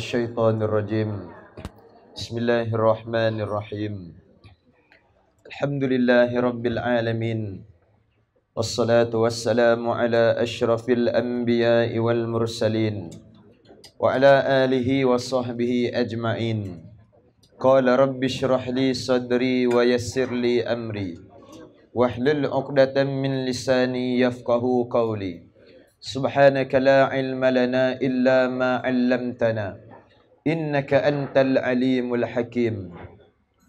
الشيطان الرجيم. بسم الله الرحمن الرحيم. الحمد لله رب العالمين. والصلاة والسلام على أشرف الأنبياء والمرسلين وعلى آله وصحبه أجمعين. قال رب اشرح لي صدري ويسر لي أمري. واحلل عقدة من لساني يفقه قولي. سبحانك لا علم لنا إلا ما علمتنا. إنك أنت العليم الحكيم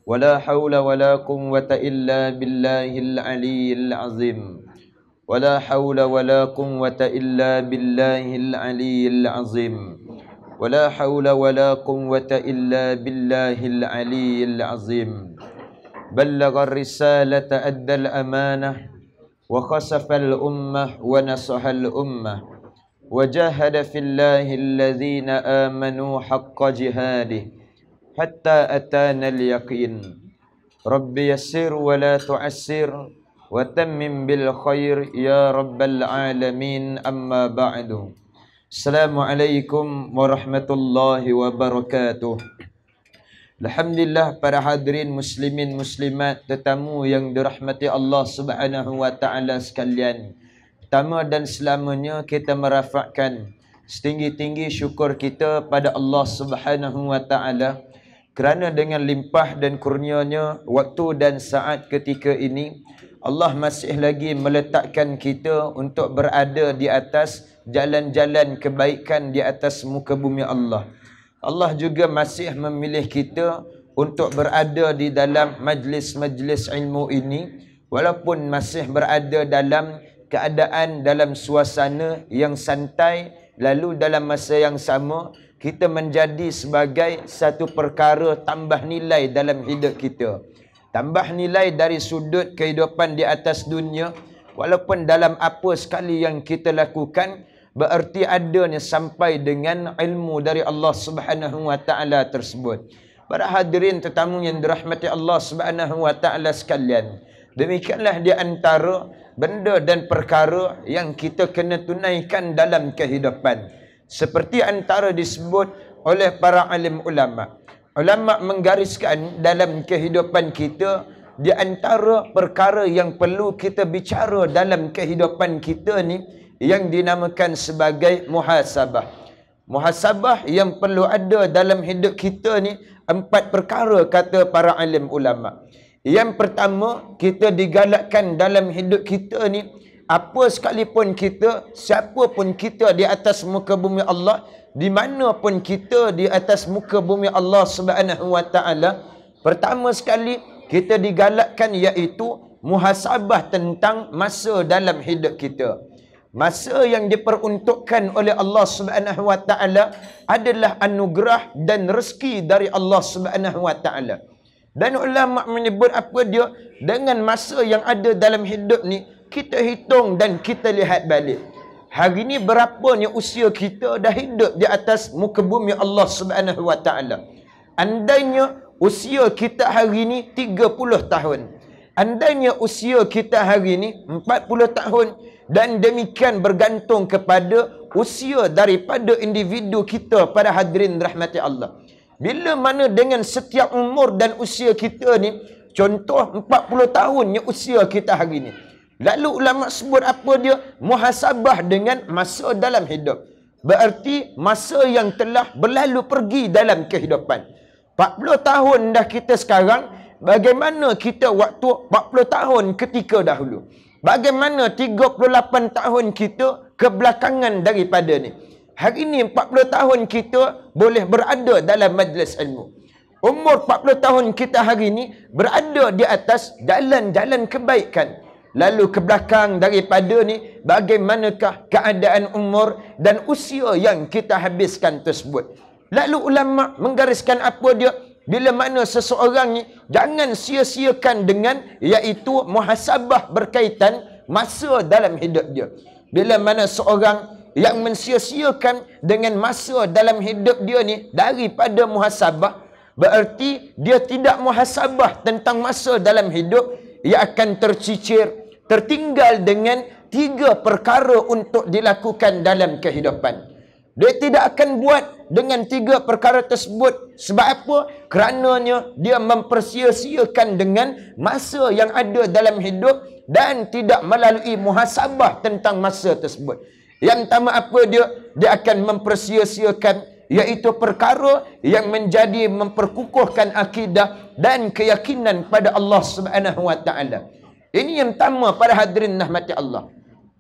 ولا حول ولا قوة إلا بالله العلي العظيم ولا حول ولا قوة إلا بالله العلي العظيم ولا حول ولا قوة إلا بالله العلي العظيم بلغ الرسالة أدى الأمانة وخسف الأمة ونصح الأمة وجاهد في الله الذين آمنوا حق جهاده حتى أتانا اليقين رب يسر ولا تعسر وتمم بالخير يا رب العالمين أما بعد السلام عليكم ورحمة الله وبركاته Alhamdulillah para hadirin muslimin muslimat tetamu yang dirahmati Allah Subhanahu wa taala sekalian. Pertama dan selamanya kita merafakkan setinggi-tinggi syukur kita pada Allah Subhanahu wa taala kerana dengan limpah dan kurnianya waktu dan saat ketika ini Allah masih lagi meletakkan kita untuk berada di atas jalan-jalan kebaikan di atas muka bumi Allah. Allah juga masih memilih kita untuk berada di dalam majlis-majlis ilmu ini walaupun masih berada dalam keadaan dalam suasana yang santai lalu dalam masa yang sama kita menjadi sebagai satu perkara tambah nilai dalam hidup kita tambah nilai dari sudut kehidupan di atas dunia walaupun dalam apa sekali yang kita lakukan bererti adanya sampai dengan ilmu dari Allah Subhanahu wa taala tersebut. Para hadirin tetamu yang dirahmati Allah Subhanahu wa taala sekalian, demikianlah di antara benda dan perkara yang kita kena tunaikan dalam kehidupan. Seperti antara disebut oleh para alim ulama. Ulama menggariskan dalam kehidupan kita di antara perkara yang perlu kita bicara dalam kehidupan kita ni yang dinamakan sebagai muhasabah. Muhasabah yang perlu ada dalam hidup kita ni empat perkara kata para alim ulama. Yang pertama, kita digalakkan dalam hidup kita ni apa sekalipun kita, siapa pun kita di atas muka bumi Allah, di mana pun kita di atas muka bumi Allah Subhanahu wa taala, pertama sekali kita digalakkan iaitu muhasabah tentang masa dalam hidup kita. Masa yang diperuntukkan oleh Allah Subhanahu wa taala adalah anugerah dan rezeki dari Allah Subhanahu wa taala. Dan ulama menyebut apa dia dengan masa yang ada dalam hidup ni kita hitung dan kita lihat balik. Hari ni berapanya usia kita dah hidup di atas muka bumi Allah Subhanahu wa taala. Andainya usia kita hari ni 30 tahun. Andainya usia kita hari ni 40 tahun dan demikian bergantung kepada usia daripada individu kita pada hadirin rahmati Allah. Bila mana dengan setiap umur dan usia kita ni, contoh 40 tahunnya usia kita hari ni. Lalu ulama sebut apa dia? Muhasabah dengan masa dalam hidup. Berarti masa yang telah berlalu pergi dalam kehidupan. 40 tahun dah kita sekarang, bagaimana kita waktu 40 tahun ketika dahulu? Bagaimana 38 tahun kita kebelakangan daripada ni? Hari ni 40 tahun kita boleh berada dalam majlis ilmu. Umur 40 tahun kita hari ni berada di atas jalan-jalan kebaikan. Lalu ke belakang daripada ni, bagaimanakah keadaan umur dan usia yang kita habiskan tersebut. Lalu ulama menggariskan apa dia? Bila mana seseorang ni jangan sia-siakan dengan iaitu muhasabah berkaitan masa dalam hidup dia. Bila mana seorang yang mensia-siakan dengan masa dalam hidup dia ni daripada muhasabah berarti dia tidak muhasabah tentang masa dalam hidup ia akan tercicir tertinggal dengan tiga perkara untuk dilakukan dalam kehidupan. Dia tidak akan buat dengan tiga perkara tersebut. Sebab apa? Kerananya dia mempersia-siakan dengan masa yang ada dalam hidup dan tidak melalui muhasabah tentang masa tersebut. Yang pertama apa dia? Dia akan mempersia-siakan iaitu perkara yang menjadi memperkukuhkan akidah dan keyakinan pada Allah Subhanahu Wa Taala. Ini yang pertama pada hadirin rahmati Allah.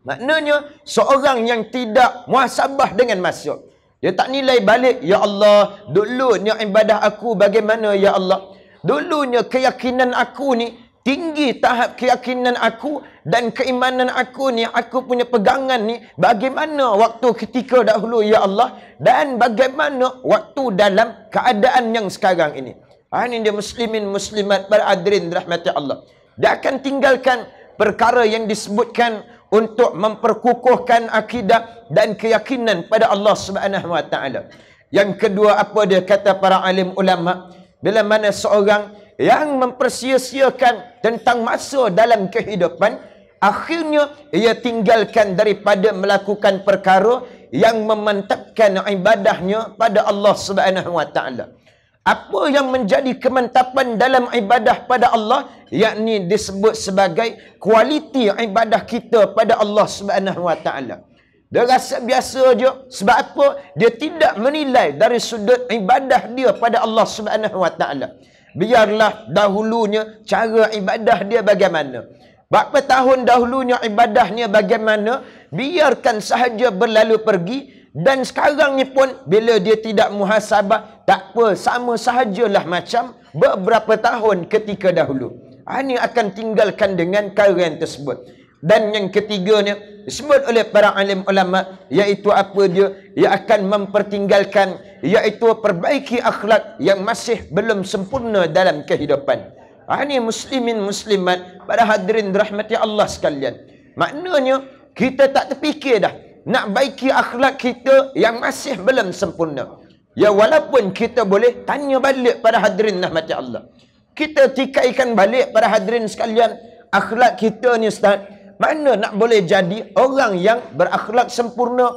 Maknanya seorang yang tidak muhasabah dengan masa. Dia tak nilai balik, Ya Allah, dulunya ibadah aku bagaimana, Ya Allah. Dulunya keyakinan aku ni, tinggi tahap keyakinan aku dan keimanan aku ni, aku punya pegangan ni, bagaimana waktu ketika dahulu, Ya Allah. Dan bagaimana waktu dalam keadaan yang sekarang ini. Ha, ini dia muslimin, muslimat, beradrin, rahmati Allah. Dia akan tinggalkan perkara yang disebutkan untuk memperkukuhkan akidah dan keyakinan pada Allah Subhanahu wa taala. Yang kedua apa dia kata para alim ulama bila mana seorang yang mempersia-siakan tentang masa dalam kehidupan akhirnya ia tinggalkan daripada melakukan perkara yang memantapkan ibadahnya pada Allah Subhanahu wa taala. Apa yang menjadi kemantapan dalam ibadah pada Allah yakni disebut sebagai kualiti ibadah kita pada Allah Subhanahu wa taala. Dia rasa biasa je. Sebab apa? Dia tidak menilai dari sudut ibadah dia pada Allah Subhanahu wa taala biarlah dahulunya cara ibadah dia bagaimana. Berapa tahun dahulunya ibadahnya bagaimana biarkan sahaja berlalu pergi. Dan sekarang ni pun bila dia tidak muhasabah tak apa sama sahajalah macam beberapa tahun ketika dahulu. Ini akan tinggalkan dengan yang tersebut dan yang ketiganya disebut oleh para alim ulama iaitu apa dia ia akan mempertinggalkan iaitu perbaiki akhlak yang masih belum sempurna dalam kehidupan ini muslimin muslimat pada hadirin rahmati Allah sekalian maknanya kita tak terfikir dah nak baiki akhlak kita yang masih belum sempurna. Ya walaupun kita boleh tanya balik pada hadirin rahmati Allah. Kita tikaikan balik pada hadirin sekalian akhlak kita ni Ustaz. Mana nak boleh jadi orang yang berakhlak sempurna?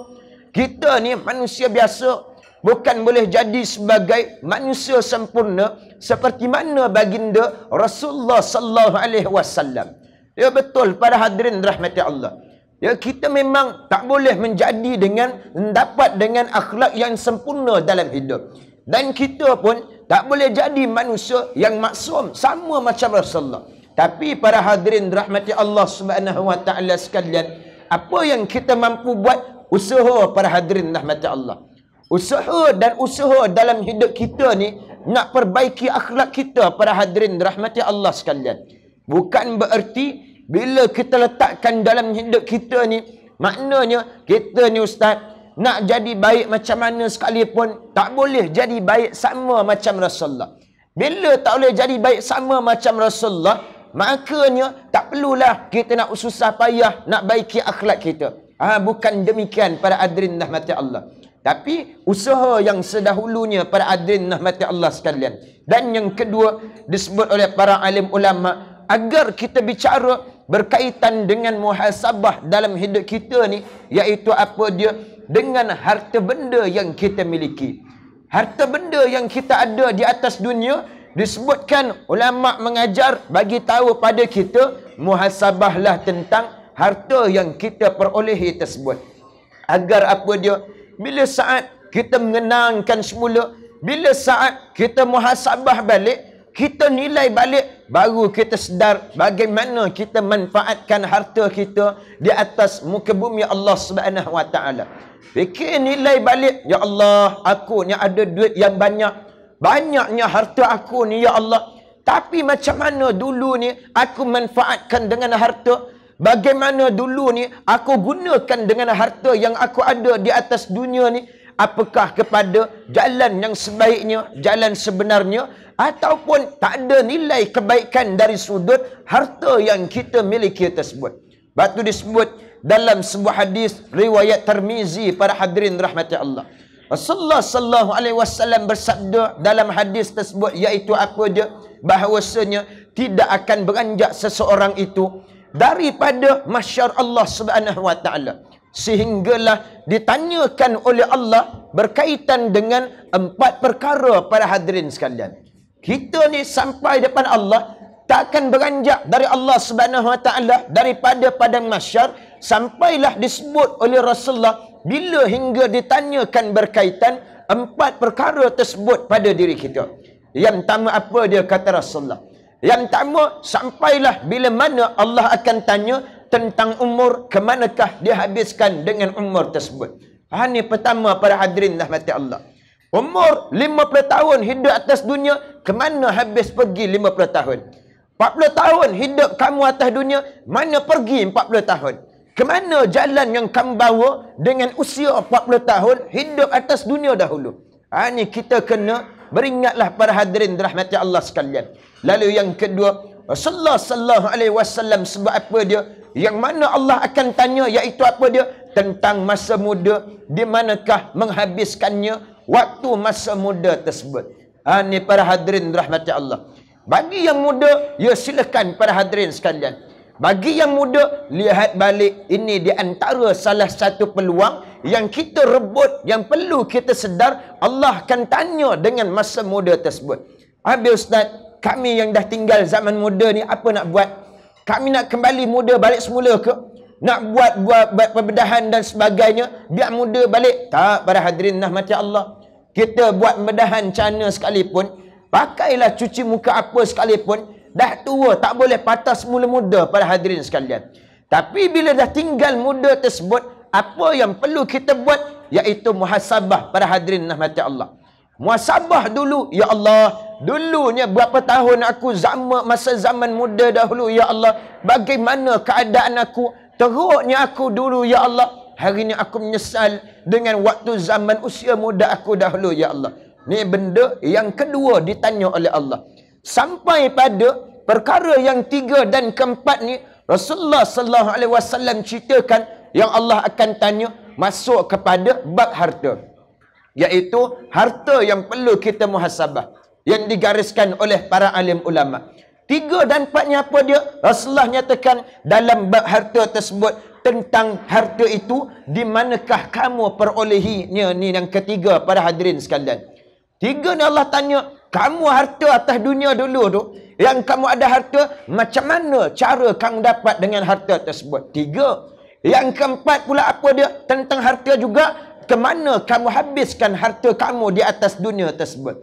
Kita ni manusia biasa bukan boleh jadi sebagai manusia sempurna seperti mana baginda Rasulullah sallallahu alaihi wasallam. Ya betul pada hadirin rahmati Allah. Ya kita memang tak boleh menjadi dengan dapat dengan akhlak yang sempurna dalam hidup. Dan kita pun tak boleh jadi manusia yang maksum sama macam Rasulullah. Tapi para hadirin rahmati Allah Subhanahu wa taala sekalian, apa yang kita mampu buat usaha para hadirin rahmati Allah. Usaha dan usaha dalam hidup kita ni nak perbaiki akhlak kita para hadirin rahmati Allah sekalian. Bukan bererti bila kita letakkan dalam hidup kita ni maknanya kita ni ustaz nak jadi baik macam mana sekalipun tak boleh jadi baik sama macam Rasulullah bila tak boleh jadi baik sama macam Rasulullah makanya tak perlulah kita nak susah payah nak baiki akhlak kita. Ha, bukan demikian para adrin rahmati Allah. Tapi usaha yang sedahulunya para adrin rahmati Allah sekalian. Dan yang kedua disebut oleh para alim ulama agar kita bicara berkaitan dengan muhasabah dalam hidup kita ni iaitu apa dia? Dengan harta benda yang kita miliki. Harta benda yang kita ada di atas dunia disebutkan ulama mengajar bagi tahu pada kita muhasabahlah tentang harta yang kita perolehi tersebut agar apa dia bila saat kita mengenangkan semula bila saat kita muhasabah balik kita nilai balik baru kita sedar bagaimana kita manfaatkan harta kita di atas muka bumi Allah Subhanahu wa taala. Fikir nilai balik ya Allah aku ni ada duit yang banyak banyaknya harta aku ni ya Allah tapi macam mana dulu ni aku manfaatkan dengan harta bagaimana dulu ni aku gunakan dengan harta yang aku ada di atas dunia ni apakah kepada jalan yang sebaiknya jalan sebenarnya ataupun tak ada nilai kebaikan dari sudut harta yang kita miliki tersebut. Batu disebut dalam sebuah hadis riwayat Tirmizi para hadirin rahmati Allah. Rasulullah sallallahu alaihi wasallam bersabda dalam hadis tersebut iaitu apa dia bahawasanya tidak akan beranjak seseorang itu daripada masyar Allah Subhanahu wa taala sehinggalah ditanyakan oleh Allah berkaitan dengan empat perkara para hadirin sekalian. Kita ni sampai depan Allah takkan beranjak dari Allah Subhanahu Wa Taala daripada padang mahsyar sampailah disebut oleh Rasulullah bila hingga ditanyakan berkaitan empat perkara tersebut pada diri kita. Yang pertama apa dia kata Rasulullah? Yang pertama sampailah bila mana Allah akan tanya tentang umur ke manakah dia habiskan dengan umur tersebut. Ha ni pertama para hadirin rahmati Allah. Umur 50 tahun hidup atas dunia, ke mana habis pergi 50 tahun? 40 tahun hidup kamu atas dunia, mana pergi 40 tahun? Ke mana jalan yang kamu bawa dengan usia 40 tahun hidup atas dunia dahulu? Ha ni kita kena beringatlah para hadirin rahmati Allah sekalian. Lalu yang kedua, Rasulullah sallallahu alaihi wasallam sebab apa dia? Yang mana Allah akan tanya iaitu apa dia? Tentang masa muda di manakah menghabiskannya waktu masa muda tersebut. Ha ni para hadirin rahmati Allah. Bagi yang muda, ya silakan para hadirin sekalian. Bagi yang muda, lihat balik ini di antara salah satu peluang yang kita rebut, yang perlu kita sedar, Allah akan tanya dengan masa muda tersebut. Habis Ustaz, kami yang dah tinggal zaman muda ni, apa nak buat? Kami nak kembali muda balik semula ke? Nak buat buat, buat pembedahan dan sebagainya, biar muda balik? Tak, para hadirin rahmati Allah. Kita buat pembedahan cana sekalipun, pakailah cuci muka apa sekalipun, dah tua, tak boleh patah semula muda para hadirin sekalian. Tapi bila dah tinggal muda tersebut, apa yang perlu kita buat? Iaitu muhasabah para hadirin rahmati Allah. Muhasabah dulu, Ya Allah. Dulunya berapa tahun aku zaman masa zaman muda dahulu, Ya Allah. Bagaimana keadaan aku? Teruknya aku dulu, Ya Allah. Hari ini aku menyesal dengan waktu zaman usia muda aku dahulu, Ya Allah. Ini benda yang kedua ditanya oleh Allah. Sampai pada perkara yang tiga dan keempat ni, Rasulullah sallallahu alaihi wasallam ceritakan yang Allah akan tanya masuk kepada bab harta iaitu harta yang perlu kita muhasabah yang digariskan oleh para alim ulama. Tiga dan empatnya apa dia? Rasulullah nyatakan dalam bab harta tersebut tentang harta itu di manakah kamu perolehinya ni yang ketiga para hadirin sekalian. Tiga ni Allah tanya kamu harta atas dunia dulu tu yang kamu ada harta macam mana cara kamu dapat dengan harta tersebut? Tiga. Yang keempat pula apa dia? Tentang harta juga ke mana kamu habiskan harta kamu di atas dunia tersebut?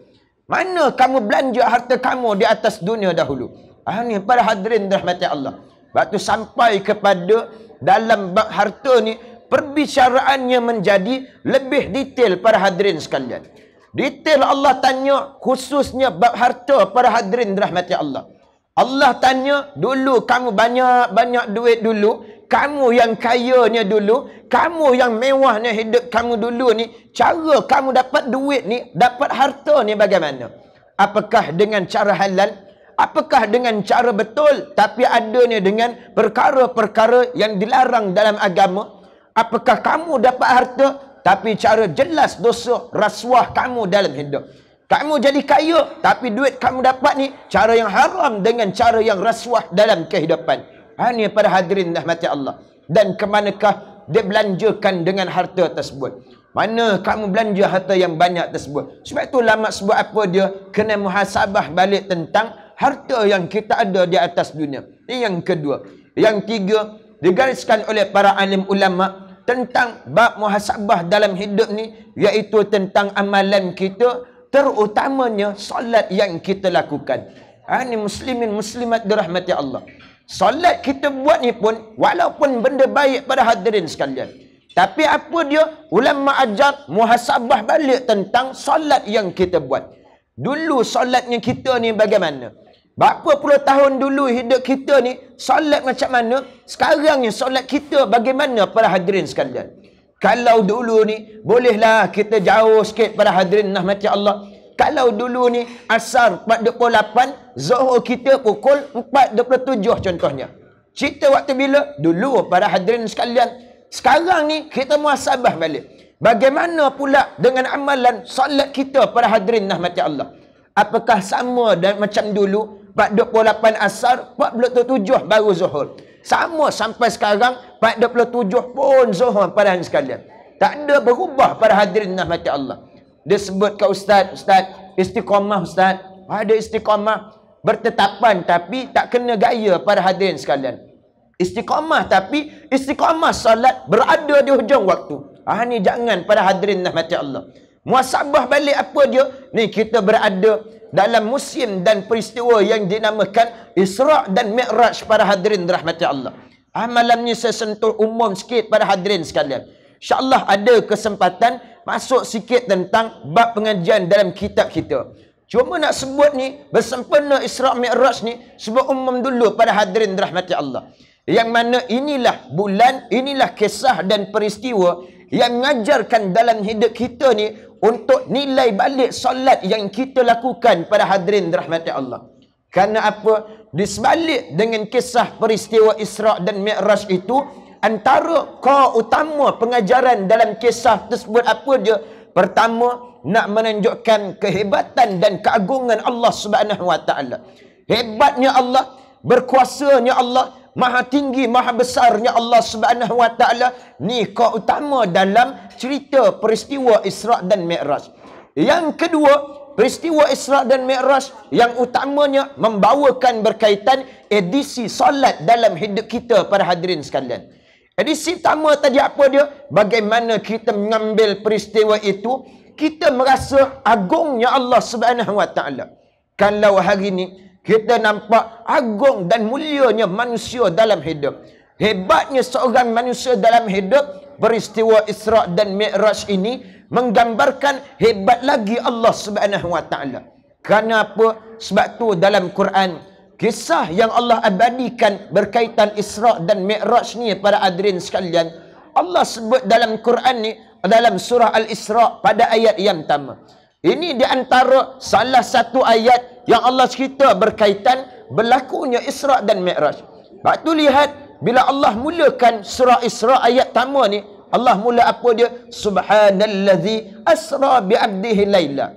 Mana kamu belanja harta kamu di atas dunia dahulu? Ah ni para hadirin rahmati Allah. Waktu sampai kepada dalam bab harta ni perbicaraannya menjadi lebih detail para hadirin sekalian detail Allah tanya khususnya bab harta para hadirin rahmati Allah Allah tanya dulu kamu banyak-banyak duit dulu kamu yang kayanya dulu, kamu yang mewahnya hidup kamu dulu ni, cara kamu dapat duit ni, dapat harta ni bagaimana? Apakah dengan cara halal? Apakah dengan cara betul? Tapi adanya dengan perkara-perkara yang dilarang dalam agama? Apakah kamu dapat harta? Tapi cara jelas dosa rasuah kamu dalam hidup. Kamu jadi kaya, tapi duit kamu dapat ni, cara yang haram dengan cara yang rasuah dalam kehidupan. Hanya pada hadirin rahmati Allah. Dan ke manakah dia belanjakan dengan harta tersebut. Mana kamu belanja harta yang banyak tersebut. Sebab itu lama sebut apa dia. Kena muhasabah balik tentang harta yang kita ada di atas dunia. Ini yang kedua. Yang tiga. Digariskan oleh para alim ulama. Tentang bab muhasabah dalam hidup ni. Iaitu tentang amalan kita. Terutamanya solat yang kita lakukan. Ha, muslimin muslimat dirahmati Allah. Solat kita buat ni pun walaupun benda baik pada hadirin sekalian. Tapi apa dia? Ulama ajar muhasabah balik tentang solat yang kita buat. Dulu solatnya kita ni bagaimana? Berapa puluh tahun dulu hidup kita ni solat macam mana? Sekarang ni solat kita bagaimana para hadirin sekalian? Kalau dulu ni bolehlah kita jauh sikit para hadirin rahmati Allah. Kalau dulu ni asar 4.28, Zuhur kita pukul 4.27 contohnya. Cerita waktu bila? Dulu para hadirin sekalian. Sekarang ni kita muasabah balik. Bagaimana pula dengan amalan solat kita para hadirin rahmati Allah? Apakah sama dan macam dulu 4.28 asar, 4.27 baru zuhur? Sama sampai sekarang 427 pun Zuhur pada hari sekalian. Tak ada berubah para hadirin rahmati Allah. Dia sebut ke ustaz, ustaz, istiqamah ustaz. Ada istiqamah bertetapan tapi tak kena gaya para hadirin sekalian. Istiqamah tapi istiqamah salat berada di hujung waktu. Ah ni jangan para hadirin rahmati Allah. Muasabah balik apa dia? Ni kita berada dalam musim dan peristiwa yang dinamakan Isra' dan Mi'raj para hadirin rahmati Allah. Ah, malam ni saya sentuh umum sikit para hadirin sekalian. InsyaAllah ada kesempatan masuk sikit tentang bab pengajian dalam kitab kita. Cuma nak sebut ni, bersempena Isra' Mi'raj ni, sebut umum dulu pada hadirin rahmati Allah. Yang mana inilah bulan, inilah kisah dan peristiwa yang mengajarkan dalam hidup kita ni untuk nilai balik solat yang kita lakukan pada hadirin rahmati Allah. Karena apa? Di sebalik dengan kisah peristiwa Isra' dan Mi'raj itu, antara kau utama pengajaran dalam kisah tersebut apa dia? Pertama, nak menunjukkan kehebatan dan keagungan Allah Subhanahu Taala. Hebatnya Allah, berkuasanya Allah, maha tinggi, maha besarnya Allah Subhanahu Wa Taala. Ni kau utama dalam cerita peristiwa Isra dan Mi'raj. Yang kedua, peristiwa Isra dan Mi'raj yang utamanya membawakan berkaitan edisi solat dalam hidup kita para hadirin sekalian. Edisi pertama tadi apa dia? Bagaimana kita mengambil peristiwa itu, kita merasa agungnya Allah Subhanahu Wa Taala. Kalau hari ini kita nampak agung dan mulianya manusia dalam hidup. Hebatnya seorang manusia dalam hidup peristiwa Isra dan Mi'raj ini menggambarkan hebat lagi Allah Subhanahu wa taala. Kenapa? Sebab tu dalam Quran kisah yang Allah abadikan berkaitan Isra dan Mi'raj ni para hadirin sekalian, Allah sebut dalam Quran ni dalam surah Al-Isra pada ayat yang pertama. Ini di antara salah satu ayat yang Allah cerita berkaitan berlakunya Isra dan Mi'raj. Sebab tu lihat bila Allah mulakan surah Isra ayat pertama ni, Allah mula apa dia? Subhanallazi asra bi 'abdihi laila.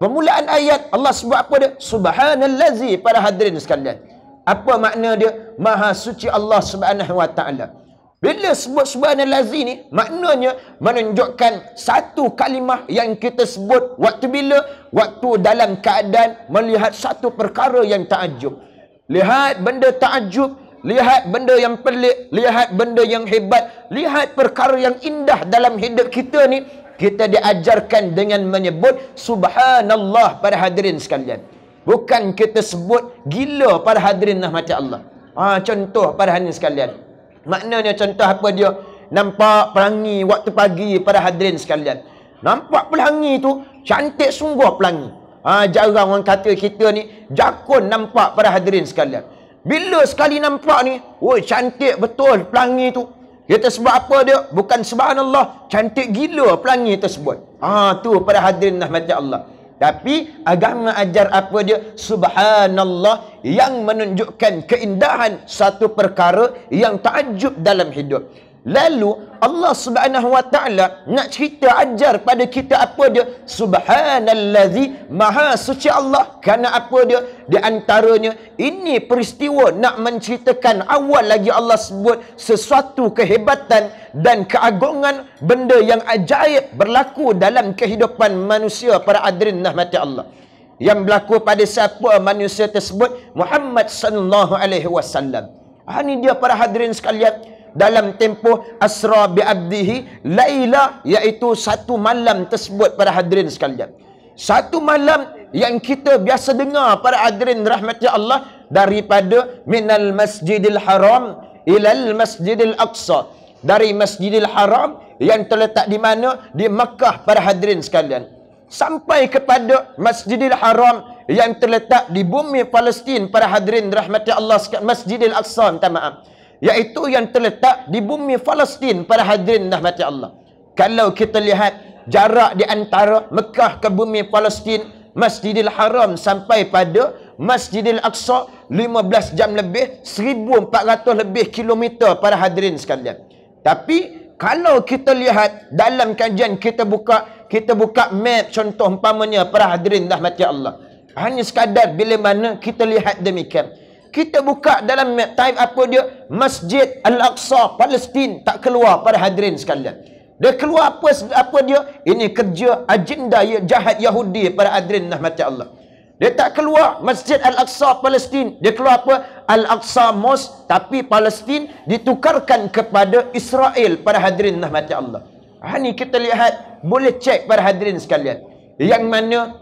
Permulaan ayat Allah sebut apa dia? Subhanallazi para hadirin sekalian. Apa makna dia? Maha suci Allah Subhanahu wa taala. Bila sebut subhanallazi ni, maknanya menunjukkan satu kalimah yang kita sebut waktu bila? Waktu dalam keadaan melihat satu perkara yang takjub. Lihat benda takjub, lihat benda yang pelik, lihat benda yang hebat, lihat perkara yang indah dalam hidup kita ni, kita diajarkan dengan menyebut subhanallah pada hadirin sekalian. Bukan kita sebut gila pada hadirin rahmati Allah. Ha, contoh pada hadirin sekalian. Maknanya contoh apa dia? Nampak pelangi waktu pagi pada hadirin sekalian. Nampak pelangi tu cantik sungguh pelangi. Ha, jarang orang kata kita ni jakun nampak pada hadirin sekalian. Bila sekali nampak ni, woi cantik betul pelangi tu. Kita sebab apa dia? Bukan subhanallah, cantik gila pelangi tersebut. Ah tu pada hadirin rahmat Allah. Tapi agama ajar apa dia? Subhanallah yang menunjukkan keindahan satu perkara yang takjub dalam hidup. Lalu Allah Subhanahu wa taala nak cerita ajar pada kita apa dia? Subhanallazi maha suci Allah. Karena apa dia? Di antaranya ini peristiwa nak menceritakan awal lagi Allah sebut sesuatu kehebatan dan keagungan benda yang ajaib berlaku dalam kehidupan manusia para adrin rahmati Allah. Yang berlaku pada siapa manusia tersebut? Muhammad sallallahu alaihi wasallam. Ha ni dia para hadirin sekalian dalam tempoh asra bi abdihi laila iaitu satu malam tersebut para hadirin sekalian. Satu malam yang kita biasa dengar para hadirin rahmati Allah daripada minal masjidil haram ilal masjidil aqsa. Dari masjidil haram yang terletak di mana? Di Makkah para hadirin sekalian. Sampai kepada masjidil haram yang terletak di bumi Palestin para hadirin rahmati Allah masjidil aqsa minta maaf Iaitu yang terletak di bumi Palestin para hadirin rahmati Allah. Kalau kita lihat jarak di antara Mekah ke bumi Palestin, Masjidil Haram sampai pada Masjidil Aqsa 15 jam lebih, 1400 lebih kilometer para hadirin sekalian. Tapi kalau kita lihat dalam kajian kita buka kita buka map contoh umpamanya para hadirin rahmati Allah. Hanya sekadar bila mana kita lihat demikian. Kita buka dalam time apa dia? Masjid Al-Aqsa Palestin tak keluar pada hadirin sekalian. Dia keluar apa apa dia? Ini kerja agenda jahat Yahudi pada hadirin rahmati Allah. Dia tak keluar Masjid Al-Aqsa Palestin. Dia keluar apa? Al-Aqsa Mosque tapi Palestin ditukarkan kepada Israel pada hadirin rahmati Allah. Ha ni kita lihat boleh cek pada hadirin sekalian. Yang mana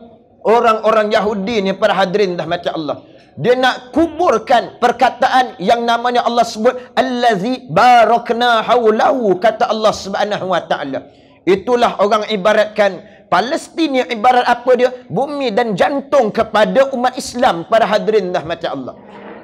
orang-orang Yahudi ni pada hadirin rahmati Allah. Dia nak kuburkan perkataan yang namanya Allah sebut allazi barakna haulahu kata Allah Subhanahu wa taala. Itulah orang ibaratkan Palestin yang ibarat apa dia? Bumi dan jantung kepada umat Islam para hadirin rahmati Allah.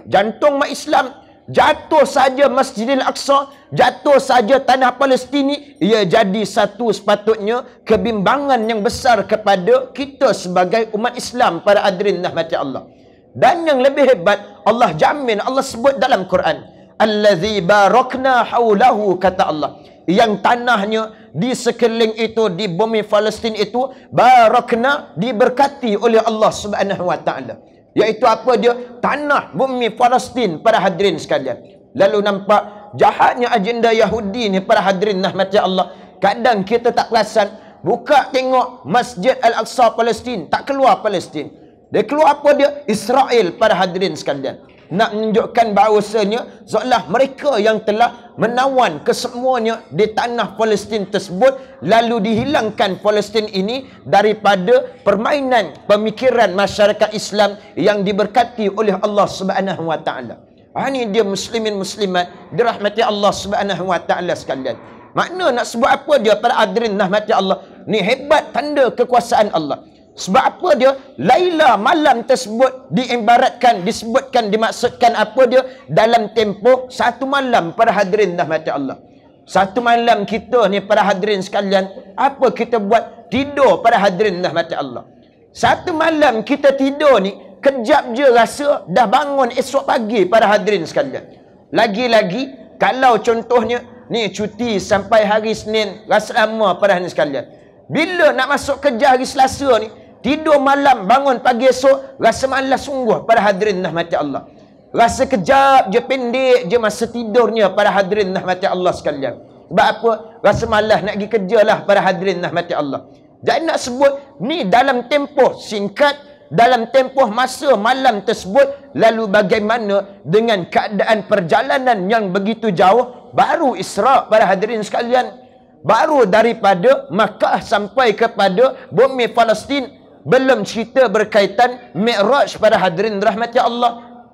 Jantung umat Islam jatuh saja Masjidil Aqsa, jatuh saja tanah Palestin ia jadi satu sepatutnya kebimbangan yang besar kepada kita sebagai umat Islam para hadirin rahmati Allah. Dan yang lebih hebat, Allah jamin, Allah sebut dalam Quran. Allazi barakna haulahu, kata Allah. Yang tanahnya di sekeliling itu, di bumi Palestin itu, barakna diberkati oleh Allah subhanahu wa ta'ala. Iaitu apa dia? Tanah bumi Palestin para hadirin sekalian. Lalu nampak jahatnya agenda Yahudi ni para hadirin rahmati Allah. Kadang kita tak perasan. Buka tengok Masjid Al-Aqsa Palestin. Tak keluar Palestin. Dia keluar apa dia? Israel para hadirin sekalian. Nak menunjukkan bahawasanya seolah mereka yang telah menawan kesemuanya di tanah Palestin tersebut lalu dihilangkan Palestin ini daripada permainan pemikiran masyarakat Islam yang diberkati oleh Allah Subhanahu wa taala. Ha ni dia muslimin muslimat dirahmati Allah Subhanahu wa taala sekalian. Makna nak sebut apa dia para hadirin rahmati Allah? Ni hebat tanda kekuasaan Allah. Sebab apa dia? Laila malam tersebut diibaratkan, disebutkan, dimaksudkan apa dia? Dalam tempoh satu malam para hadirin dah mati Allah. Satu malam kita ni para hadirin sekalian, apa kita buat? Tidur para hadirin dah mati Allah. Satu malam kita tidur ni, kejap je rasa dah bangun esok pagi para hadirin sekalian. Lagi-lagi, kalau contohnya, ni cuti sampai hari Senin, rasa lama para hadirin sekalian. Bila nak masuk kerja hari Selasa ni, Tidur malam, bangun pagi esok, rasa malas sungguh para hadirin rahmati Allah. Rasa kejap je, pendek je masa tidurnya para hadirin rahmati Allah sekalian. Sebab apa? Rasa malas nak pergi kerja lah para hadirin rahmati Allah. Jadi nak sebut, ni dalam tempoh singkat, dalam tempoh masa malam tersebut, lalu bagaimana dengan keadaan perjalanan yang begitu jauh, baru Isra' para hadirin sekalian. Baru daripada Makkah sampai kepada bumi Palestin belum cerita berkaitan Mi'raj pada hadirin rahmati Allah.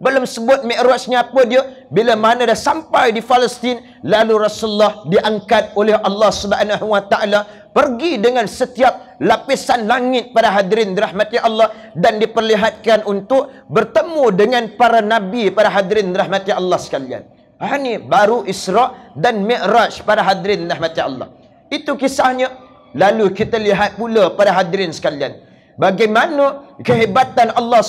Belum sebut Mi'rajnya apa dia. Bila mana dah sampai di Palestin. Lalu Rasulullah diangkat oleh Allah subhanahu wa ta'ala. Pergi dengan setiap lapisan langit pada hadirin rahmati Allah. Dan diperlihatkan untuk bertemu dengan para Nabi pada hadirin rahmati Allah sekalian. Ini baru Isra' dan Mi'raj pada hadirin rahmati Allah. Itu kisahnya. Lalu kita lihat pula pada hadirin sekalian. Bagaimana kehebatan Allah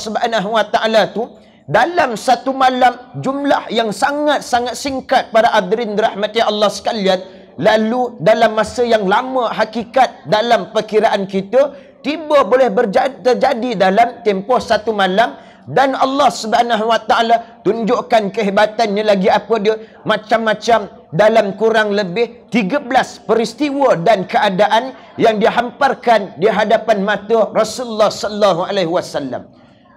ta'ala tu dalam satu malam jumlah yang sangat-sangat singkat pada hadirin rahmati Allah sekalian. Lalu dalam masa yang lama hakikat dalam perkiraan kita tiba boleh terjadi dalam tempoh satu malam dan Allah Subhanahu Wa Taala tunjukkan kehebatannya lagi apa dia macam-macam dalam kurang lebih 13 peristiwa dan keadaan yang dihamparkan di hadapan mata Rasulullah sallallahu alaihi wasallam.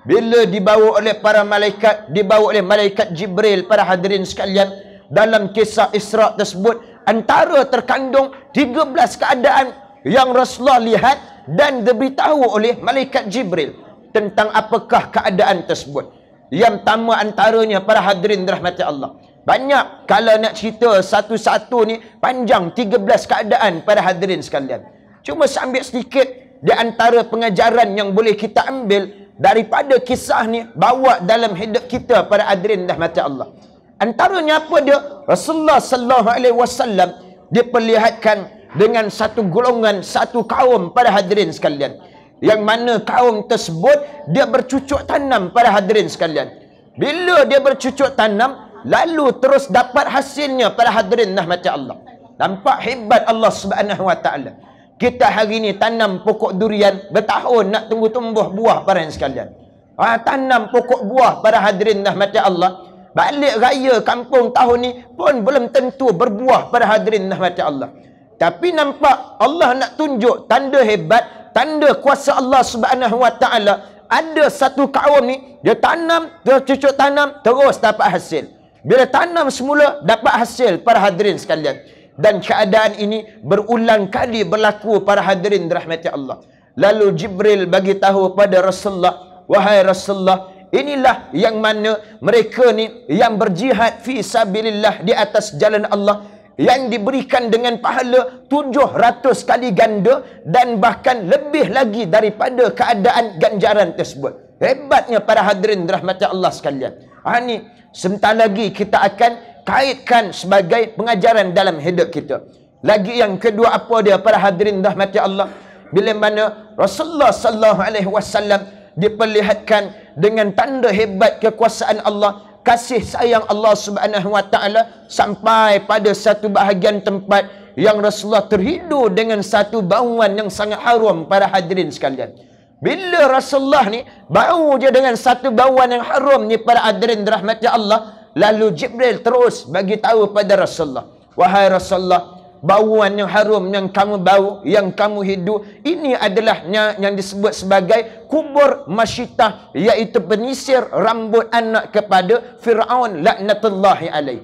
Bila dibawa oleh para malaikat, dibawa oleh malaikat Jibril para hadirin sekalian dalam kisah Isra tersebut antara terkandung 13 keadaan yang Rasulullah lihat dan diberitahu oleh malaikat Jibril tentang apakah keadaan tersebut. Yang pertama antaranya para hadirin rahmati Allah. Banyak kalau nak cerita satu-satu ni panjang 13 keadaan pada hadirin sekalian. Cuma saya ambil sedikit di antara pengajaran yang boleh kita ambil daripada kisah ni bawa dalam hidup kita pada hadirin dah mati Allah. Antaranya apa dia? Rasulullah sallallahu alaihi wasallam diperlihatkan dengan satu golongan, satu kaum pada hadirin sekalian. Yang mana kaum tersebut dia bercucuk tanam pada hadirin sekalian. Bila dia bercucuk tanam, lalu terus dapat hasilnya para hadirin rahmati Allah. Nampak hebat Allah Subhanahu wa taala. Kita hari ini tanam pokok durian bertahun nak tunggu tumbuh buah para yang sekalian. Ha, tanam pokok buah para hadirin rahmati Allah. Balik raya kampung tahun ni pun belum tentu berbuah pada hadirin rahmati Allah. Tapi nampak Allah nak tunjuk tanda hebat, tanda kuasa Allah Subhanahu Wa Taala. Ada satu kaum ni dia tanam, dia cucuk tanam terus dapat hasil. Bila tanam semula dapat hasil para hadirin sekalian. Dan keadaan ini berulang kali berlaku para hadirin rahmati Allah. Lalu Jibril bagi tahu pada Rasulullah, wahai Rasulullah, inilah yang mana mereka ni yang berjihad fi sabilillah di atas jalan Allah yang diberikan dengan pahala 700 kali ganda dan bahkan lebih lagi daripada keadaan ganjaran tersebut. Hebatnya para hadirin rahmat Allah sekalian. Ha ni sebentar lagi kita akan kaitkan sebagai pengajaran dalam hidup kita. Lagi yang kedua apa dia para hadirin rahmat Allah? Bila mana Rasulullah sallallahu alaihi wasallam diperlihatkan dengan tanda hebat kekuasaan Allah, kasih sayang Allah Subhanahu wa taala sampai pada satu bahagian tempat yang Rasulullah terhidur dengan satu bauan yang sangat haram para hadirin sekalian. Bila Rasulullah ni bau je dengan satu bauan yang haram ni para hadirin rahmatnya Allah, lalu Jibril terus bagi tahu pada Rasulullah, "Wahai Rasulullah, bauan yang haram yang kamu bau, yang kamu hidup, ini adalah yang, disebut sebagai kubur masyitah, iaitu penyisir rambut anak kepada Fir'aun laknatullahi alaih.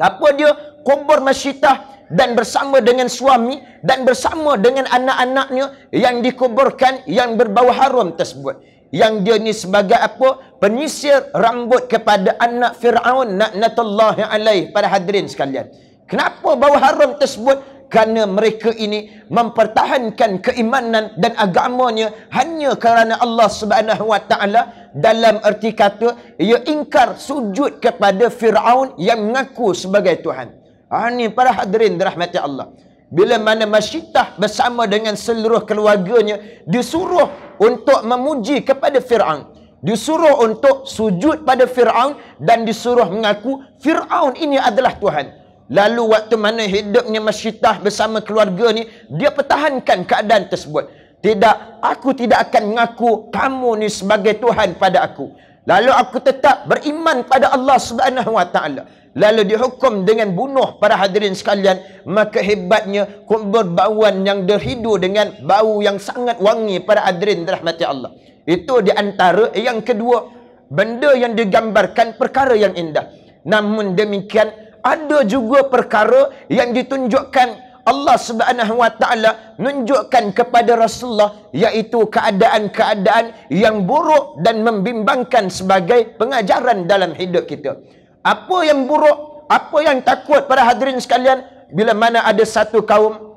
Apa dia? Kubur masyitah dan bersama dengan suami dan bersama dengan anak-anaknya yang dikuburkan yang berbau haram tersebut. Yang dia ni sebagai apa? Penyisir rambut kepada anak Fir'aun laknatullahi alaih pada hadirin sekalian. Kenapa bau haram tersebut? Kerana mereka ini mempertahankan keimanan dan agamanya hanya kerana Allah Subhanahu Wa Taala dalam erti kata ia ingkar sujud kepada Firaun yang mengaku sebagai Tuhan. Ha ni para hadirin dirahmati Allah. Bila mana Masyitah bersama dengan seluruh keluarganya disuruh untuk memuji kepada Firaun. Disuruh untuk sujud pada Firaun dan disuruh mengaku Firaun ini adalah Tuhan. Lalu waktu mana hidupnya Masyitah bersama keluarga ni, dia pertahankan keadaan tersebut. Tidak, aku tidak akan mengaku kamu ni sebagai Tuhan pada aku. Lalu aku tetap beriman pada Allah Subhanahu Wa Taala. Lalu dihukum dengan bunuh para hadirin sekalian. Maka hebatnya kubur bauan yang derhidu dengan bau yang sangat wangi para hadirin rahmati Allah. Itu di antara yang kedua. Benda yang digambarkan perkara yang indah. Namun demikian, ada juga perkara yang ditunjukkan Allah Subhanahu wa taala menunjukkan kepada Rasulullah iaitu keadaan-keadaan yang buruk dan membimbangkan sebagai pengajaran dalam hidup kita. Apa yang buruk, apa yang takut para hadirin sekalian bila mana ada satu kaum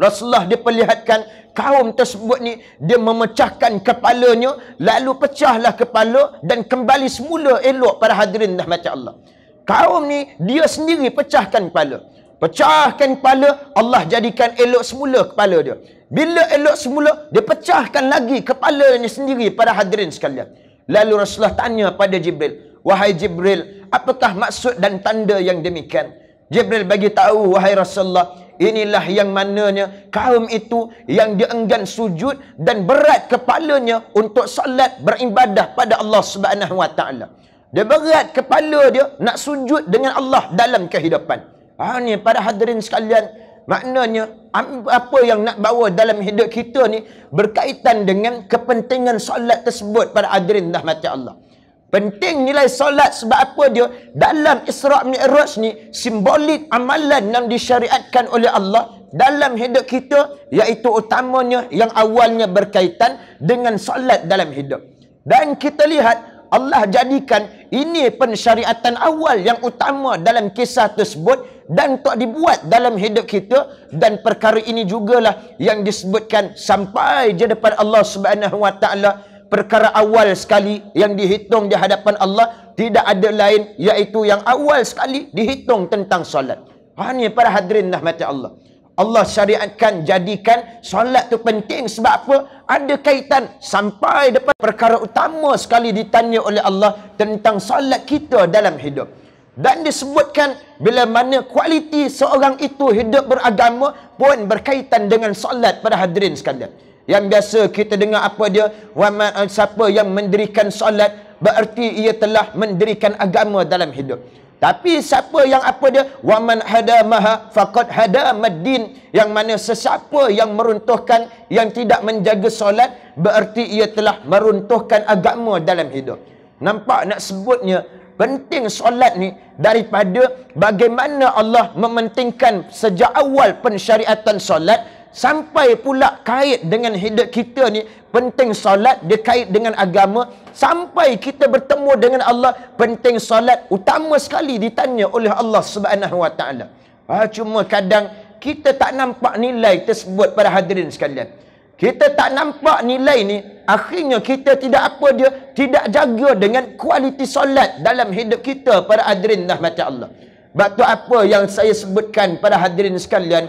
Rasulullah diperlihatkan kaum tersebut ni dia memecahkan kepalanya lalu pecahlah kepala dan kembali semula elok para hadirin rahmat Allah. Kaum ni dia sendiri pecahkan kepala. Pecahkan kepala, Allah jadikan elok semula kepala dia. Bila elok semula, dia pecahkan lagi kepalanya sendiri pada hadirin sekalian. Lalu Rasulullah tanya pada Jibril, "Wahai Jibril, apakah maksud dan tanda yang demikian?" Jibril bagi tahu, "Wahai Rasulullah, inilah yang mananya kaum itu yang dienggan sujud dan berat kepalanya untuk salat beribadah pada Allah Subhanahu wa taala." Dia berat kepala dia nak sujud dengan Allah dalam kehidupan. Ha ni para hadirin sekalian, maknanya apa yang nak bawa dalam hidup kita ni berkaitan dengan kepentingan solat tersebut para hadirin rahmati Allah. Penting nilai solat sebab apa dia? Dalam Isra' Mi'raj ni simbolik amalan yang disyariatkan oleh Allah dalam hidup kita iaitu utamanya yang awalnya berkaitan dengan solat dalam hidup. Dan kita lihat Allah jadikan ini pensyariatan awal yang utama dalam kisah tersebut dan tak dibuat dalam hidup kita dan perkara ini jugalah yang disebutkan sampai je depan Allah Subhanahu Wa Taala perkara awal sekali yang dihitung di hadapan Allah tidak ada lain iaitu yang awal sekali dihitung tentang solat. Ha ni para hadirin rahmati Allah. Allah syariatkan jadikan solat tu penting sebab apa? Ada kaitan sampai depan perkara utama sekali ditanya oleh Allah tentang solat kita dalam hidup. Dan disebutkan bila mana kualiti seorang itu hidup beragama pun berkaitan dengan solat pada hadirin sekalian. Yang biasa kita dengar apa dia? Waman siapa yang mendirikan solat berarti ia telah mendirikan agama dalam hidup. Tapi siapa yang apa dia? Waman hadamaha faqad hadamaddin. Yang mana sesiapa yang meruntuhkan yang tidak menjaga solat berarti ia telah meruntuhkan agama dalam hidup. Nampak nak sebutnya penting solat ni daripada bagaimana Allah mementingkan sejak awal pensyariatan solat sampai pula kait dengan hidup kita ni penting solat dia kait dengan agama. Sampai kita bertemu dengan Allah penting solat utama sekali ditanya oleh Allah Subhanahu wa taala. Ah cuma kadang kita tak nampak nilai tersebut pada hadirin sekalian. Kita tak nampak nilai ni akhirnya kita tidak apa dia tidak jaga dengan kualiti solat dalam hidup kita pada hadirin rahmat Allah. Sebab tu apa yang saya sebutkan pada hadirin sekalian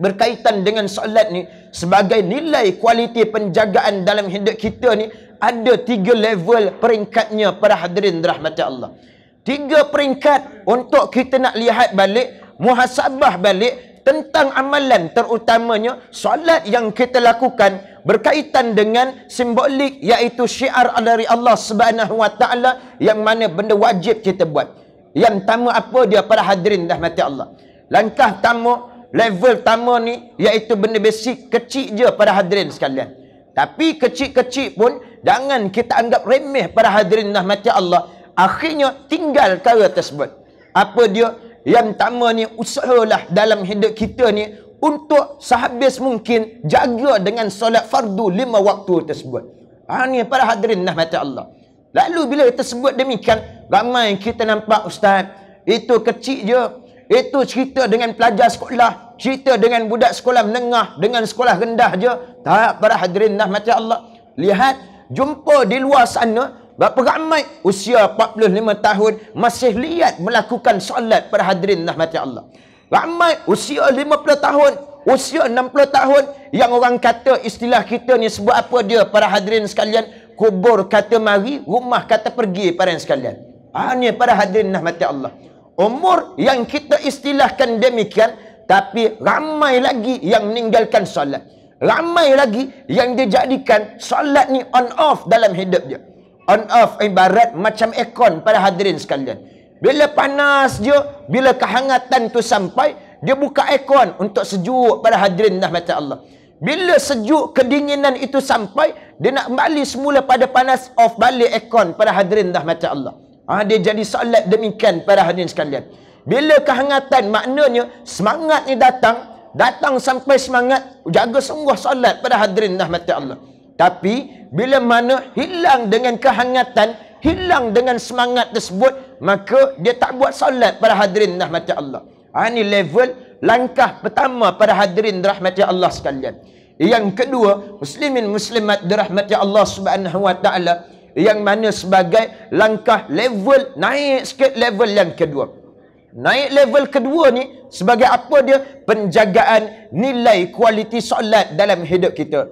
berkaitan dengan solat ni sebagai nilai kualiti penjagaan dalam hidup kita ni ada tiga level peringkatnya pada hadirin rahmat Allah tiga peringkat untuk kita nak lihat balik muhasabah balik tentang amalan terutamanya solat yang kita lakukan berkaitan dengan simbolik iaitu syiar dari Allah Subhanahu wa taala yang mana benda wajib kita buat. Yang pertama apa dia para hadirin rahmati Allah. Langkah pertama level pertama ni iaitu benda basic kecil je para hadirin sekalian. Tapi kecil-kecil pun jangan kita anggap remeh para hadirin rahmati Allah. Akhirnya tinggal perkara tersebut. Apa dia? Yang pertama ni usahalah dalam hidup kita ni untuk sehabis mungkin jaga dengan solat fardu lima waktu tersebut. Ha ni para hadirin rahmat Allah. Lalu bila kita sebut demikian, ramai kita nampak ustaz, itu kecil je. Itu cerita dengan pelajar sekolah, cerita dengan budak sekolah menengah, dengan sekolah rendah je. Tak para hadirin rahmat Allah. Lihat, jumpa di luar sana Berapa ramai usia 45 tahun masih lihat melakukan solat pada hadirin rahmati Allah. Ramai usia 50 tahun, usia 60 tahun yang orang kata istilah kita ni sebut apa dia para hadirin sekalian? Kubur kata mari, rumah kata pergi para sekalian. Ah ni para hadirin rahmati Allah. Umur yang kita istilahkan demikian tapi ramai lagi yang meninggalkan solat. Ramai lagi yang dijadikan solat ni on off dalam hidup dia on off ibarat macam aircon pada hadirin sekalian. Bila panas je, bila kehangatan tu sampai, dia buka aircon untuk sejuk pada hadirin rahmat Allah. Bila sejuk kedinginan itu sampai, dia nak kembali semula pada panas, off balik aircon pada hadirin rahmat Allah. Ha, dia jadi solat demikian pada hadirin sekalian. Bila kehangatan maknanya semangat ni datang, datang sampai semangat, jaga sungguh solat pada hadirin rahmat Allah. Tapi bila mana hilang dengan kehangatan, hilang dengan semangat tersebut, maka dia tak buat solat pada hadirin rahmati Allah. Ha, ini level langkah pertama pada hadirin rahmati Allah sekalian. Yang kedua, muslimin muslimat dirahmati Allah Subhanahu wa taala yang mana sebagai langkah level naik sikit level yang kedua. Naik level kedua ni sebagai apa dia? Penjagaan nilai kualiti solat dalam hidup kita.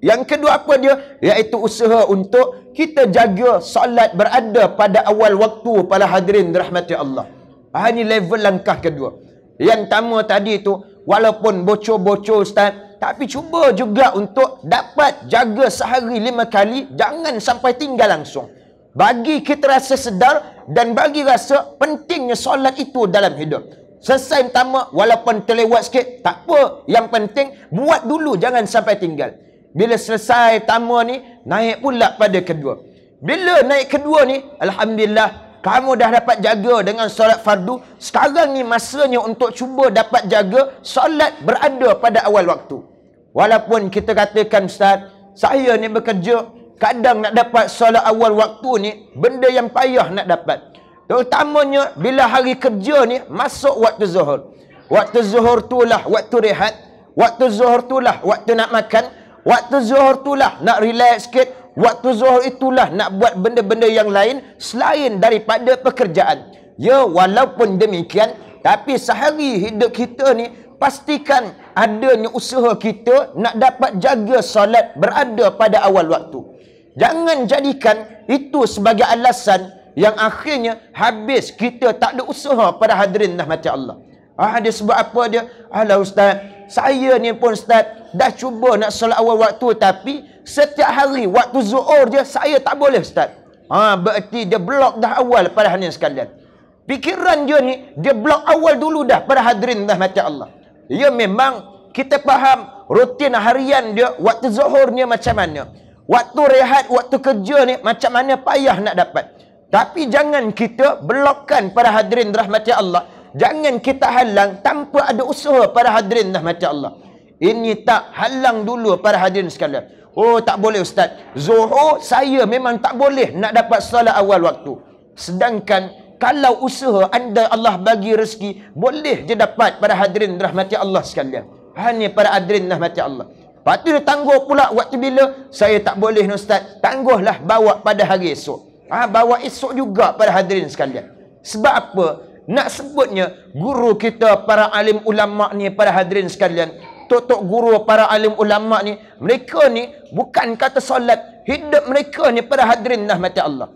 Yang kedua apa dia? Iaitu usaha untuk kita jaga solat berada pada awal waktu pada hadirin rahmati Allah. Ah, ini level langkah kedua. Yang pertama tadi tu, walaupun bocor-bocor Ustaz, tapi cuba juga untuk dapat jaga sehari lima kali, jangan sampai tinggal langsung. Bagi kita rasa sedar dan bagi rasa pentingnya solat itu dalam hidup. Selesai pertama, walaupun terlewat sikit, tak apa. Yang penting, buat dulu, jangan sampai tinggal. Bila selesai pertama ni, naik pula pada kedua. Bila naik kedua ni, Alhamdulillah, kamu dah dapat jaga dengan solat fardu. Sekarang ni masanya untuk cuba dapat jaga solat berada pada awal waktu. Walaupun kita katakan, Ustaz, saya ni bekerja, kadang nak dapat solat awal waktu ni, benda yang payah nak dapat. Terutamanya bila hari kerja ni, masuk waktu zuhur. Waktu zuhur tu lah waktu rehat. Waktu zuhur tu lah waktu nak makan. Waktu zuhur itulah nak relax sikit. Waktu zuhur itulah nak buat benda-benda yang lain selain daripada pekerjaan. Ya, walaupun demikian, tapi sehari hidup kita ni pastikan adanya usaha kita nak dapat jaga solat berada pada awal waktu. Jangan jadikan itu sebagai alasan yang akhirnya habis kita tak ada usaha pada hadirin rahmat Allah. Ah dia sebab apa dia? Alah ustaz, saya ni pun Ustaz, dah cuba nak solat awal waktu tapi setiap hari waktu zuhur je saya tak boleh Ustaz. Ha, berarti dia blok dah awal pada hadirin sekalian. Fikiran dia ni, dia blok awal dulu dah pada hadirin dah mati Allah. Ya memang kita faham rutin harian dia, waktu zuhur macam mana. Waktu rehat, waktu kerja ni macam mana payah nak dapat. Tapi jangan kita blokkan para hadirin rahmati Allah. Jangan kita halang tanpa ada usaha para hadirin rahmati Allah. Ini tak halang dulu para hadirin sekalian. Oh tak boleh ustaz. Zuhur saya memang tak boleh nak dapat solat awal waktu. Sedangkan kalau usaha anda Allah bagi rezeki boleh je dapat pada hadirin rahmati Allah sekalian. Hanya para hadirin rahmati Allah. Lepas tu dia tangguh pula waktu bila saya tak boleh ustaz. Tangguhlah bawa pada hari esok. Ha, bawa esok juga para hadirin sekalian. Sebab apa? Nak sebutnya guru kita para alim ulama ni para hadirin sekalian tok-tok guru para alim ulama ni mereka ni bukan kata solat. Hidup mereka ni pada hadirin rahmati Allah.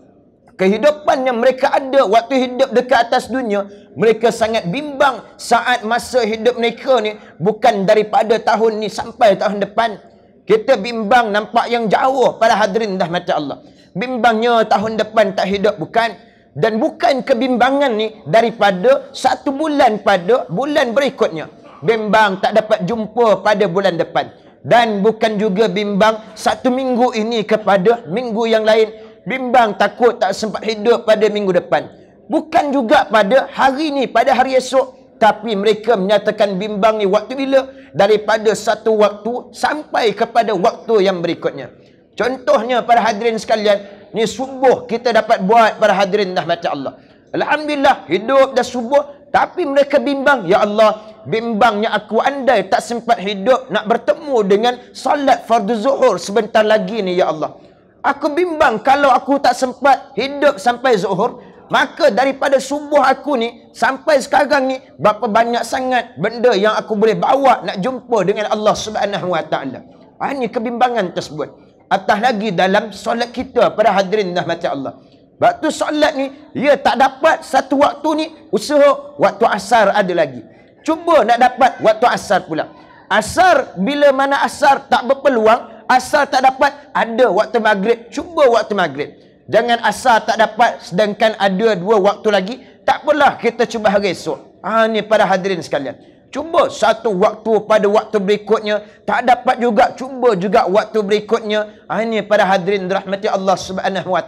Kehidupan yang mereka ada waktu hidup dekat atas dunia mereka sangat bimbang saat masa hidup mereka ni bukan daripada tahun ni sampai tahun depan. Kita bimbang nampak yang jauh pada hadirin rahmati Allah. Bimbangnya tahun depan tak hidup bukan. Dan bukan kebimbangan ni daripada satu bulan pada bulan berikutnya bimbang tak dapat jumpa pada bulan depan. Dan bukan juga bimbang satu minggu ini kepada minggu yang lain. Bimbang takut tak sempat hidup pada minggu depan. Bukan juga pada hari ini pada hari esok. Tapi mereka menyatakan bimbang ni waktu bila? Daripada satu waktu sampai kepada waktu yang berikutnya. Contohnya para hadirin sekalian ni subuh kita dapat buat para hadirin baca Allah. Alhamdulillah hidup dah subuh tapi mereka bimbang, Ya Allah, bimbangnya aku andai tak sempat hidup nak bertemu dengan salat fardu zuhur sebentar lagi ni, Ya Allah. Aku bimbang kalau aku tak sempat hidup sampai zuhur, maka daripada subuh aku ni sampai sekarang ni, berapa banyak sangat benda yang aku boleh bawa nak jumpa dengan Allah Subhanahu Wa Taala. Ini kebimbangan tersebut. Atas lagi dalam solat kita pada hadirin rahmat Allah. Waktu solat ni, dia tak dapat satu waktu ni, usaha waktu asar ada lagi. Cuba nak dapat waktu asar pula. Asar, bila mana asar tak berpeluang, asar tak dapat, ada waktu maghrib. Cuba waktu maghrib. Jangan asar tak dapat, sedangkan ada dua waktu lagi. Tak apalah, kita cuba hari esok. Ah ni para hadirin sekalian. Cuba satu waktu pada waktu berikutnya. Tak dapat juga. Cuba juga waktu berikutnya. Ah, ini para hadirin rahmati Allah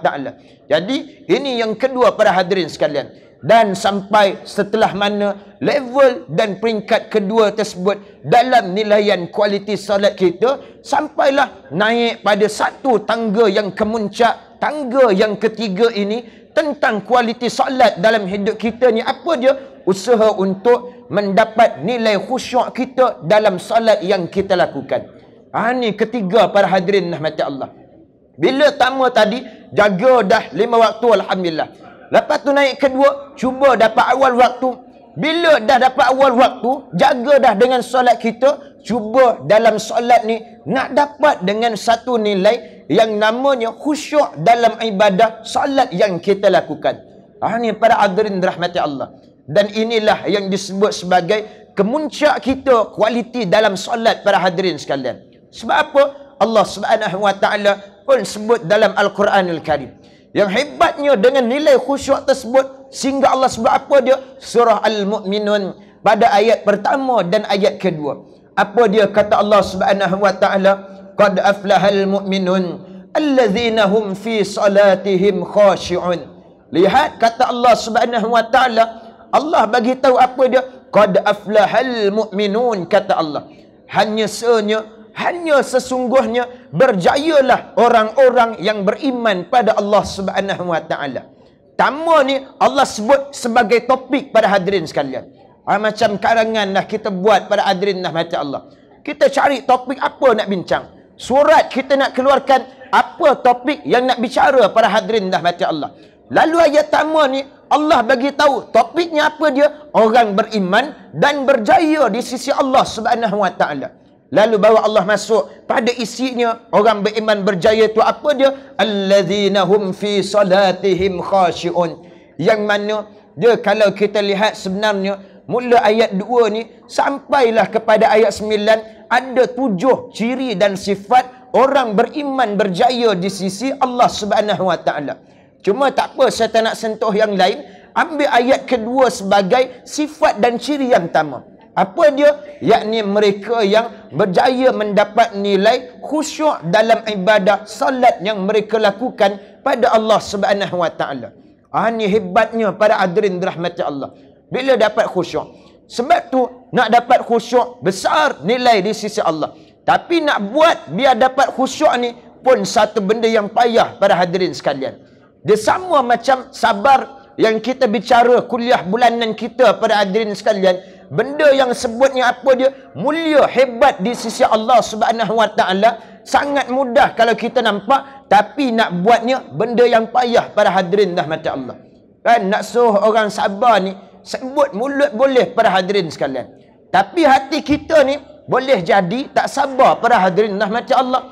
ta'ala. Jadi ini yang kedua para hadirin sekalian. Dan sampai setelah mana level dan peringkat kedua tersebut dalam nilaian kualiti salat kita. Sampailah naik pada satu tangga yang kemuncak. Tangga yang ketiga ini tentang kualiti salat dalam hidup kita ni. Apa dia? Usaha untuk mendapat nilai khusyuk kita dalam salat yang kita lakukan. Ha ni ketiga para hadirin rahmati Allah. Bila tama tadi jaga dah lima waktu alhamdulillah. Lepas tu naik kedua cuba dapat awal waktu. Bila dah dapat awal waktu jaga dah dengan solat kita cuba dalam solat ni nak dapat dengan satu nilai yang namanya khusyuk dalam ibadah solat yang kita lakukan. Ha ni para hadirin rahmati Allah. Dan inilah yang disebut sebagai kemuncak kita kualiti dalam solat para hadirin sekalian. Sebab apa? Allah Subhanahu Wa Taala pun sebut dalam Al-Quranul Karim. Yang hebatnya dengan nilai khusyuk tersebut sehingga Allah sebut apa dia? Surah Al-Mu'minun pada ayat pertama dan ayat kedua. Apa dia kata Allah Subhanahu Wa Taala? Qad aflahal mu'minun allazina hum fi salatihim khashi'un. Lihat kata Allah Subhanahu Wa Taala Allah bagi tahu apa dia? Qad aflahal mu'minun kata Allah. Hanya senya, hanya sesungguhnya berjayalah orang-orang yang beriman pada Allah Subhanahu wa taala. Tama ni Allah sebut sebagai topik pada hadirin sekalian. Ha, macam karangan dah kita buat pada hadirin dah mata Allah. Kita cari topik apa nak bincang. Surat kita nak keluarkan apa topik yang nak bicara pada hadirin dah mata Allah. Lalu ayat tama ni Allah bagi tahu topiknya apa dia? Orang beriman dan berjaya di sisi Allah Subhanahu Wa Taala. Lalu bawa Allah masuk pada isinya orang beriman berjaya itu apa dia? Alladzina hum fi salatihim khashi'un. Yang mana dia kalau kita lihat sebenarnya mula ayat 2 ni sampailah kepada ayat 9 ada tujuh ciri dan sifat orang beriman berjaya di sisi Allah Subhanahu Wa Taala. Cuma tak apa saya tak nak sentuh yang lain. Ambil ayat kedua sebagai sifat dan ciri yang pertama. Apa dia? Yakni mereka yang berjaya mendapat nilai khusyuk dalam ibadah salat yang mereka lakukan pada Allah Subhanahu Wa Taala. Ah ni hebatnya para hadirin rahmat Allah. Bila dapat khusyuk. Sebab tu nak dapat khusyuk besar nilai di sisi Allah. Tapi nak buat biar dapat khusyuk ni pun satu benda yang payah para hadirin sekalian. Dia sama macam sabar yang kita bicara kuliah bulanan kita pada hadirin sekalian. Benda yang sebutnya apa dia? Mulia, hebat di sisi Allah Taala. Sangat mudah kalau kita nampak. Tapi nak buatnya benda yang payah pada hadirin dah mata Allah. Kan nak suruh orang sabar ni. Sebut mulut boleh pada hadirin sekalian. Tapi hati kita ni boleh jadi tak sabar pada hadirin dah mata Allah.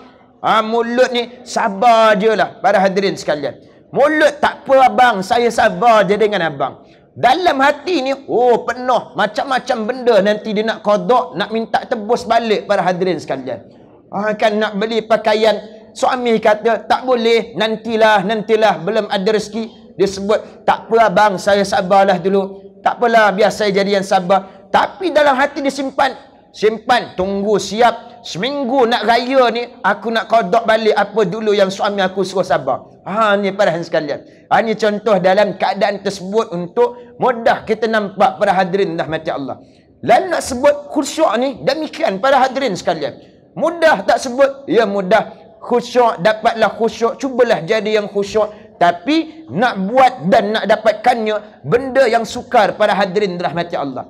Ha, mulut ni sabar je lah pada hadirin sekalian. Mulut tak apa abang, saya sabar je dengan abang. Dalam hati ni, oh penuh macam-macam benda nanti dia nak kodok, nak minta tebus balik para hadirin sekalian. Ah, kan nak beli pakaian, suami kata tak boleh, nantilah, nantilah, belum ada rezeki. Dia sebut, tak apa abang, saya sabarlah dulu. Tak apalah, biar saya jadi yang sabar. Tapi dalam hati dia simpan, simpan, tunggu siap, seminggu nak raya ni aku nak kodok balik apa dulu yang suami aku suruh sabar. Ha ni para sekalian. Ha ni contoh dalam keadaan tersebut untuk mudah kita nampak para hadirin dah mati Allah. Lalu nak sebut khusyuk ni demikian para hadirin sekalian. Mudah tak sebut? Ya mudah. Khusyuk dapatlah khusyuk. Cubalah jadi yang khusyuk. Tapi nak buat dan nak dapatkannya benda yang sukar para hadirin rahmati Allah.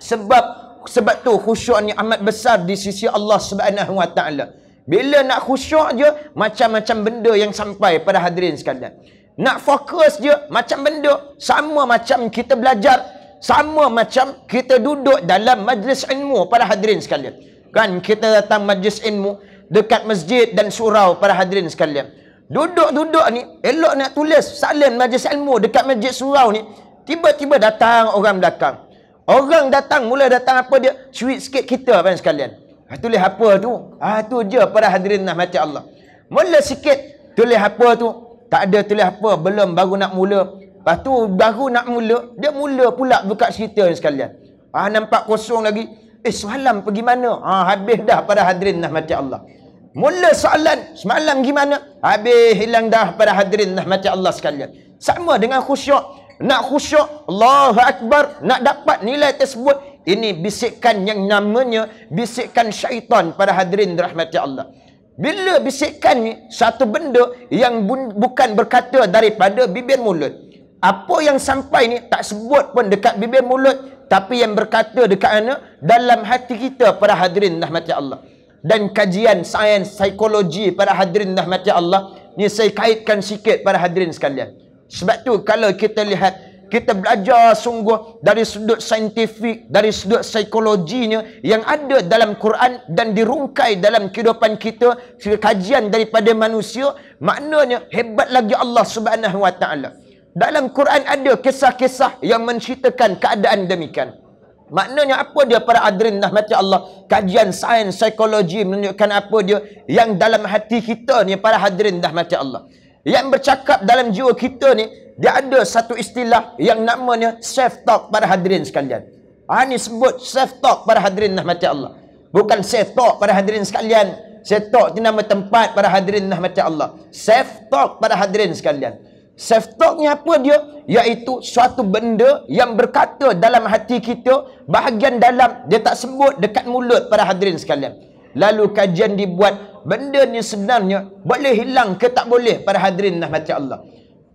Sebab sebab tu khusyuk ni amat besar di sisi Allah Subhanahu Wa Taala. Bila nak khusyuk je macam-macam benda yang sampai pada hadirin sekalian. Nak fokus je macam benda sama macam kita belajar, sama macam kita duduk dalam majlis ilmu para hadirin sekalian. Kan kita datang majlis ilmu dekat masjid dan surau para hadirin sekalian. Duduk-duduk ni elok nak tulis salin majlis ilmu dekat masjid surau ni tiba-tiba datang orang belakang Orang datang, mula datang apa dia? Sweet sikit kita kan sekalian. Ha, tulis apa tu? Ah tu je para hadirin mati Allah. Mula sikit tulis apa tu? Tak ada tulis apa, belum baru nak mula. Lepas tu baru nak mula, dia mula pula buka cerita ni sekalian. Ah nampak kosong lagi. Eh semalam pergi mana? Ah ha, habis dah para hadirin mati Allah. Mula soalan semalam gimana? Habis hilang dah para hadirin mati Allah sekalian. Sama dengan khusyuk nak khusyuk Allahu Akbar. Nak dapat nilai tersebut ini bisikan yang namanya bisikan syaitan pada hadirin rahmati Allah. Bila bisikan ni satu benda yang bukan berkata daripada bibir mulut. Apa yang sampai ni tak sebut pun dekat bibir mulut tapi yang berkata dekat mana? Dalam hati kita para hadirin rahmati Allah. Dan kajian sains psikologi para hadirin rahmati Allah ni saya kaitkan sikit para hadirin sekalian sebab tu kalau kita lihat kita belajar sungguh dari sudut saintifik, dari sudut psikologinya yang ada dalam Quran dan dirungkai dalam kehidupan kita, kajian daripada manusia, maknanya hebat lagi Allah Subhanahu Wa Taala. Dalam Quran ada kisah-kisah yang menceritakan keadaan demikian. Maknanya apa dia para adrin mati Allah? Kajian sains psikologi menunjukkan apa dia yang dalam hati kita ni para hadirin mati Allah yang bercakap dalam jiwa kita ni dia ada satu istilah yang namanya self talk para hadirin sekalian. Ha ni sebut self talk para hadirin rahmati Allah. Bukan self talk para hadirin sekalian. Self talk ni nama tempat para hadirin rahmati Allah. Self talk para hadirin sekalian. Self talk ni apa dia? Iaitu suatu benda yang berkata dalam hati kita, bahagian dalam dia tak sebut dekat mulut para hadirin sekalian. Lalu kajian dibuat benda ni sebenarnya boleh hilang ke tak boleh para hadirin rahmati Allah.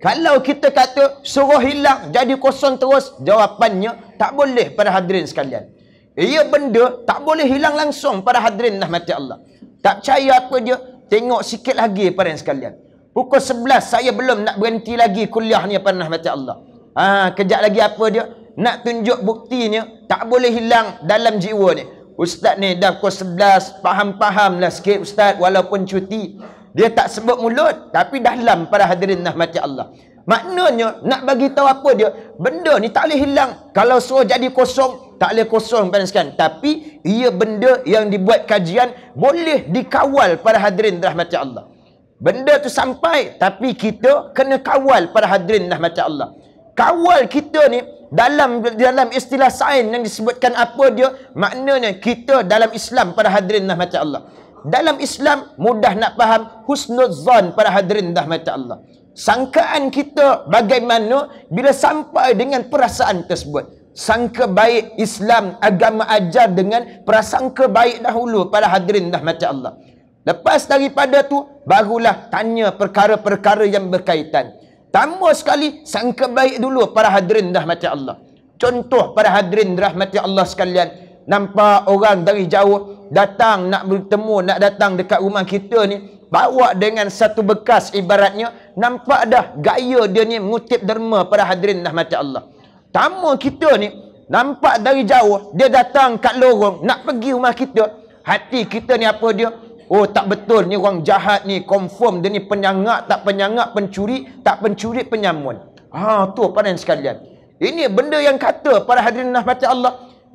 Kalau kita kata suruh hilang jadi kosong terus, jawapannya tak boleh para hadirin sekalian. Ia benda tak boleh hilang langsung para hadirin rahmati Allah. Tak percaya apa dia? Tengok sikit lagi para sekalian. Pukul 11 saya belum nak berhenti lagi kuliah ni para rahmati Allah. Ha, kejap lagi apa dia? Nak tunjuk buktinya tak boleh hilang dalam jiwa ni. Ustaz ni dah pukul 11, faham-faham lah sikit Ustaz walaupun cuti. Dia tak sebut mulut, tapi dalam para hadirin rahmati Allah. Maknanya nak bagi tahu apa dia? Benda ni tak boleh hilang. Kalau suruh jadi kosong, tak boleh kosong pada sekian. Tapi ia benda yang dibuat kajian boleh dikawal para hadirin rahmati Allah. Benda tu sampai tapi kita kena kawal para hadirin rahmati Allah. Kawal kita ni dalam dalam istilah sains yang disebutkan apa dia? Maknanya kita dalam Islam para hadirin rahmati Allah. Dalam Islam mudah nak faham husnuzan para hadirin rahmati Allah sangkaan kita bagaimana bila sampai dengan perasaan tersebut sangka baik Islam agama ajar dengan prasangka baik dahulu para hadirin dah mati Allah lepas daripada tu barulah tanya perkara-perkara yang berkaitan tambah sekali sangka baik dulu para hadirin dah mati Allah. Contoh para hadirin rahmati Allah sekalian. Nampak orang dari jauh datang nak bertemu nak datang dekat rumah kita ni bawa dengan satu bekas ibaratnya nampak dah gaya dia ni mengutip derma pada hadirin rahmat Allah. Tamu kita ni nampak dari jauh dia datang kat lorong nak pergi rumah kita. Hati kita ni apa dia oh tak betul ni orang jahat ni confirm dia ni penyangak tak penyangak pencuri tak pencuri penyamun ha tu padan sekalian ini benda yang kata para hadirin rahmat Allah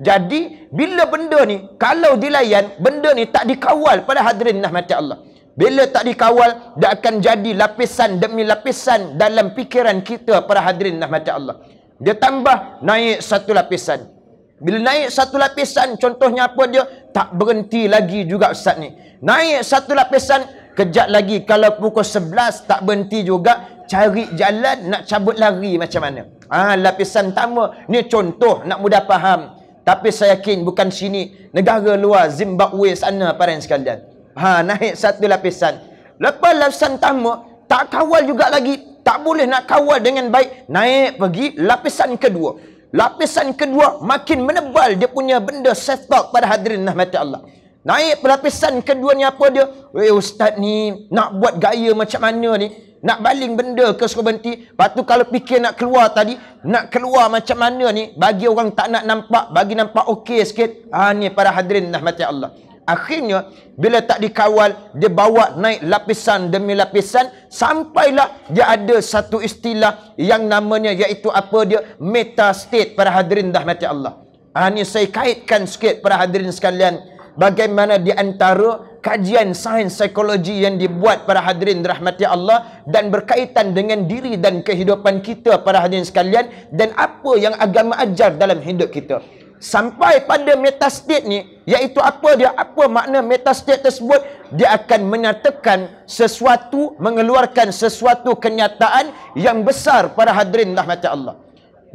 jadi bila benda ni kalau dilayan benda ni tak dikawal pada hadirin rahmat Allah bila tak dikawal, dia akan jadi lapisan demi lapisan dalam fikiran kita para hadirin rahmat Allah. Dia tambah naik satu lapisan. Bila naik satu lapisan, contohnya apa dia? Tak berhenti lagi juga Ustaz ni. Naik satu lapisan, kejap lagi kalau pukul 11 tak berhenti juga, cari jalan nak cabut lari macam mana. Ah, lapisan pertama, ni contoh nak mudah faham. Tapi saya yakin bukan sini, negara luar Zimbabwe sana para sekalian. Ha, naik satu lapisan. Lepas lapisan pertama, tak kawal juga lagi. Tak boleh nak kawal dengan baik. Naik pergi lapisan kedua. Lapisan kedua makin menebal dia punya benda setok pada hadirin rahmat Allah. Naik lapisan kedua ni apa dia? Weh ustaz ni nak buat gaya macam mana ni? Nak baling benda ke suruh berhenti? Lepas tu kalau fikir nak keluar tadi, nak keluar macam mana ni? Bagi orang tak nak nampak, bagi nampak okey sikit. Ha, ni para hadirin rahmat Allah. Akhirnya bila tak dikawal dia bawa naik lapisan demi lapisan sampailah dia ada satu istilah yang namanya iaitu apa dia meta state para hadirin dah mati Allah. Ha ni saya kaitkan sikit para hadirin sekalian bagaimana di antara kajian sains psikologi yang dibuat para hadirin rahmati Allah dan berkaitan dengan diri dan kehidupan kita para hadirin sekalian dan apa yang agama ajar dalam hidup kita. Sampai pada metastate ni iaitu apa dia apa makna metastate tersebut dia akan menyatakan sesuatu mengeluarkan sesuatu kenyataan yang besar pada hadirin rahmat Allah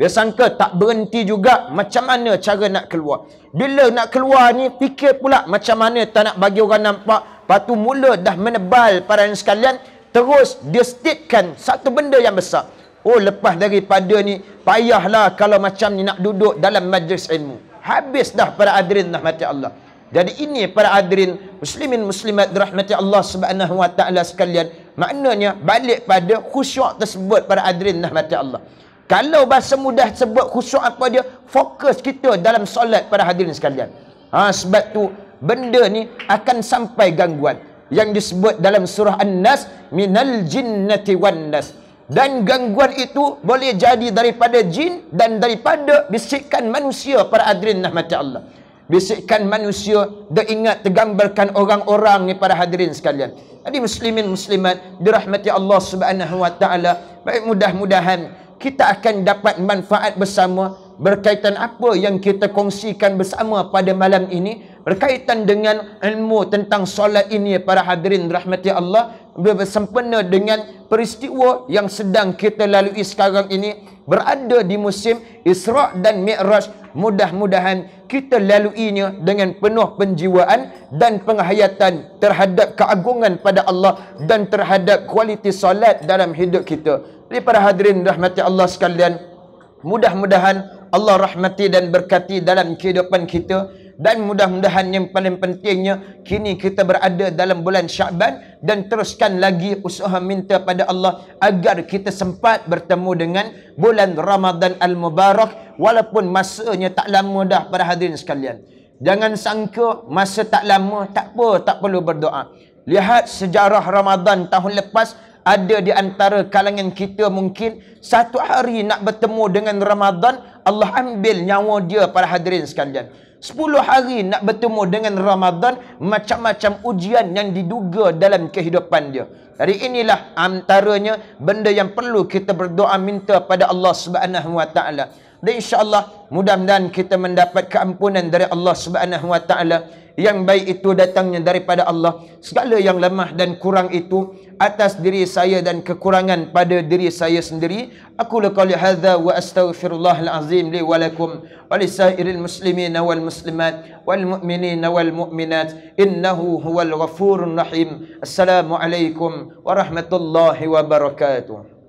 dia sangka tak berhenti juga macam mana cara nak keluar bila nak keluar ni fikir pula macam mana tak nak bagi orang nampak patu mula dah menebal para sekalian terus dia statekan satu benda yang besar Oh lepas daripada ni payahlah kalau macam ni nak duduk dalam majlis ilmu. Habis dah para hadirin rahmati Allah. Jadi ini para hadirin muslimin muslimat rahmati Allah Subhanahu wa taala sekalian. Maknanya balik pada khusyuk tersebut para hadirin rahmati Allah. Kalau bahasa mudah sebut khusyuk apa dia? Fokus kita dalam solat para hadirin sekalian. Ha sebab tu benda ni akan sampai gangguan yang disebut dalam surah An-Nas minal jinnati wan nas dan gangguan itu boleh jadi daripada jin dan daripada bisikan manusia para hadirin rahmat Allah bisikan manusia dia ingat tergambarkan orang-orang ni para hadirin sekalian jadi muslimin muslimat dirahmati Allah Subhanahu wa taala baik mudah-mudahan kita akan dapat manfaat bersama. Berkaitan apa yang kita kongsikan bersama pada malam ini? Berkaitan dengan ilmu tentang solat ini para hadirin rahmati Allah. Bersempena dengan peristiwa yang sedang kita lalui sekarang ini. Berada di musim Isra' dan Mi'raj. Mudah-mudahan kita laluinya dengan penuh penjiwaan dan penghayatan terhadap keagungan pada Allah dan terhadap kualiti solat dalam hidup kita. Jadi para hadirin rahmati Allah sekalian, mudah-mudahan Allah rahmati dan berkati dalam kehidupan kita dan mudah-mudahan yang paling pentingnya kini kita berada dalam bulan Syaban dan teruskan lagi usaha minta pada Allah agar kita sempat bertemu dengan bulan Ramadan Al-Mubarak walaupun masanya tak lama dah para hadirin sekalian. Jangan sangka masa tak lama tak apa tak perlu berdoa. Lihat sejarah Ramadan tahun lepas ada di antara kalangan kita mungkin satu hari nak bertemu dengan Ramadan Allah ambil nyawa dia para hadirin sekalian. Sepuluh hari nak bertemu dengan Ramadan macam-macam ujian yang diduga dalam kehidupan dia. Dari inilah antaranya benda yang perlu kita berdoa minta pada Allah Subhanahu Wa Taala. Dan insya-Allah mudah-mudahan kita mendapat keampunan dari Allah Subhanahu Wa Taala. Yang baik itu datangnya daripada Allah. Segala yang lemah dan kurang itu atas diri saya dan kekurangan pada diri saya sendiri. Aku laqali hadza wa astaghfirullahal azim li wa lakum wa lisairil muslimin wal muslimat wal mu'minin wal mu'minat. Innahu huwal ghafurur rahim. Assalamu alaikum warahmatullahi wabarakatuh